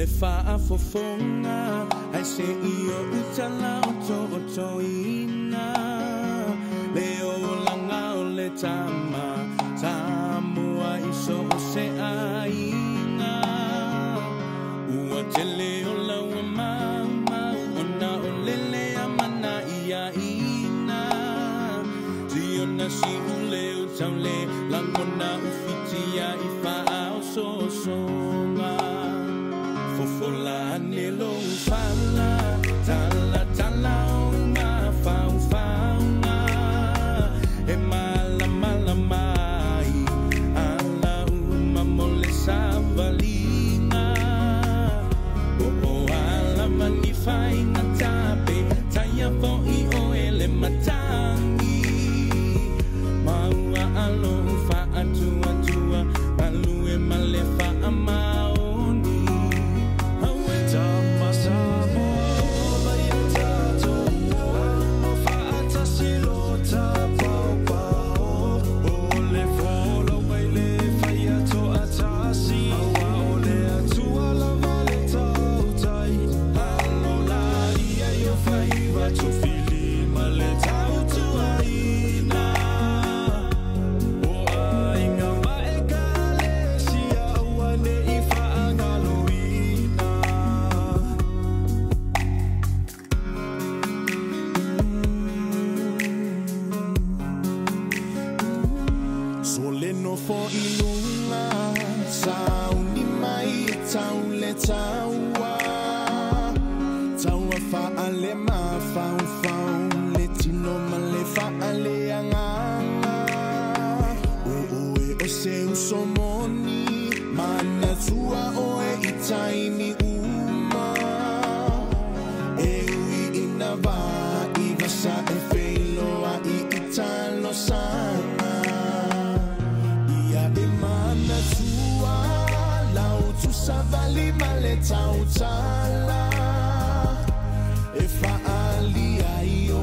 le whaafofonga Ai se i o utala o to o to ina. O langa o le tama Tamua i so o se aina. Ua te leo laua mama Ona o lele a mana ia ina. Ti ona si ule o tau le Langona u fitia i wha ne lo fala. Tala tala o ngā whau whaunga E mala mala mai. Ala uma mole savalinga O oh, o oh, ala mani So le no fo i lunga Sau ni mai tau le taua. Taua wha a le ma fau fau Le tino ma le wha a le anganga O o e o se uso moni Mana tua o e i tala E whaali ai o